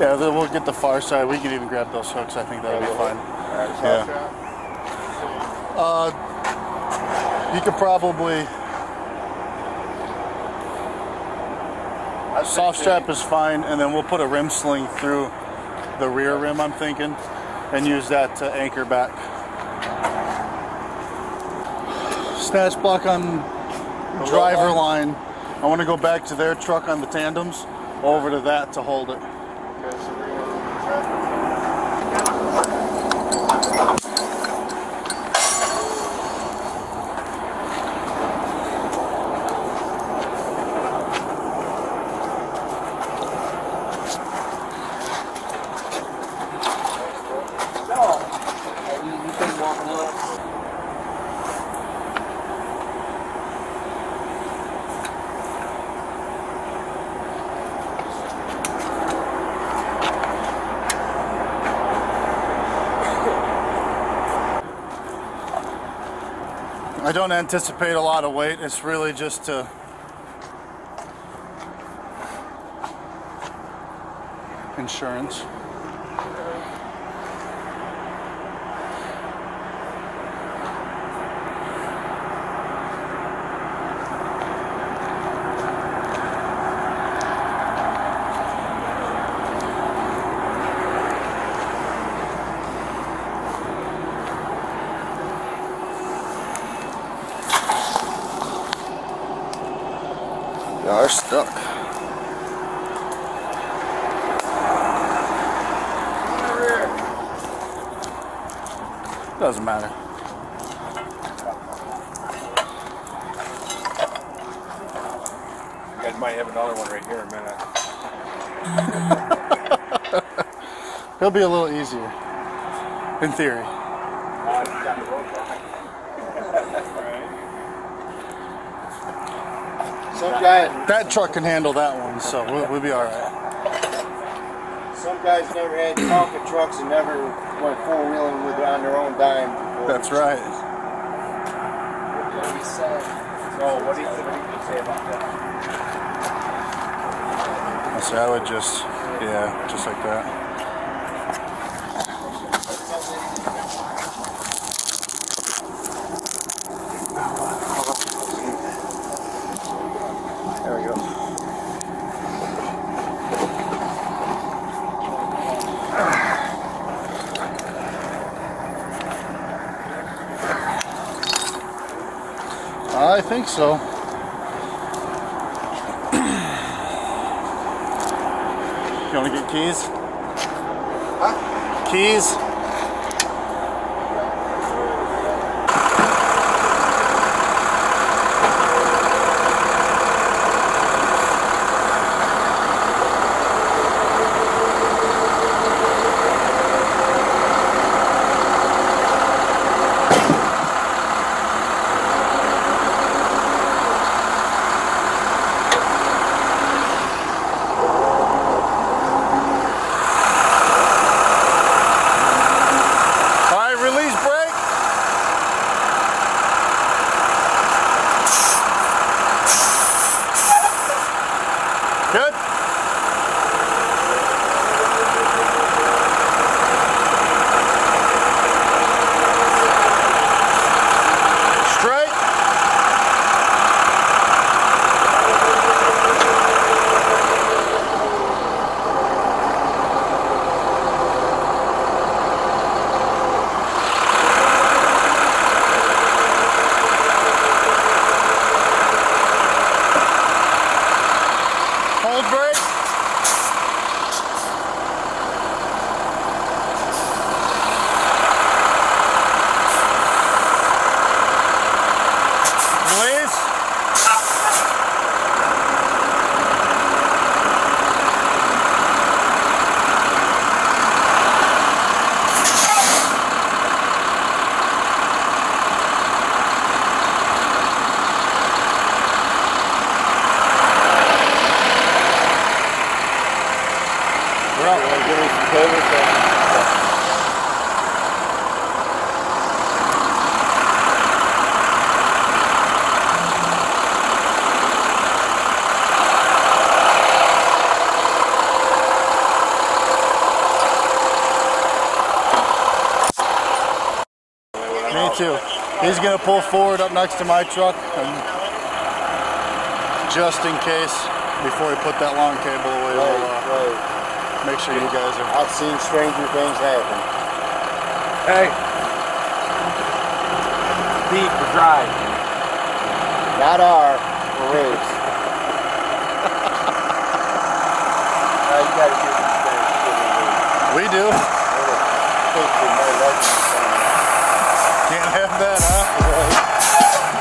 Yeah, then we'll get the far side. We can even grab those hooks. I think that'll be fine. Yeah. Uh, you could probably soft strap is fine, and then we'll put a rim sling through the rear rim. I'm thinking, and use that to anchor back. Snatch block on driver line. I want to go back to their truck on the tandems, over to that to hold it. I don't anticipate a lot of weight. It's really just to insurance. They are stuck. Doesn't matter. You guys might have another one right here in a minute. It'll be a little easier. In theory. Some guy, That truck can handle that one, so we'll, we'll be alright. some guys never had Tonka trucks and never went four wheeling with on their own dime. before. That's right. So what do you, what do you say about that? I say I would just, yeah, just like that. There we go. I think so. You want to get keys? Huh? Keys? me too. He's gonna pull forward up next to my truck just in case before he put that long cable away. Uh, right, right make sure you guys are. I've seen stranger things happen. Hey. Deep or dry? Not our, for race. now you gotta give these We do. Take your my legend. Can't have that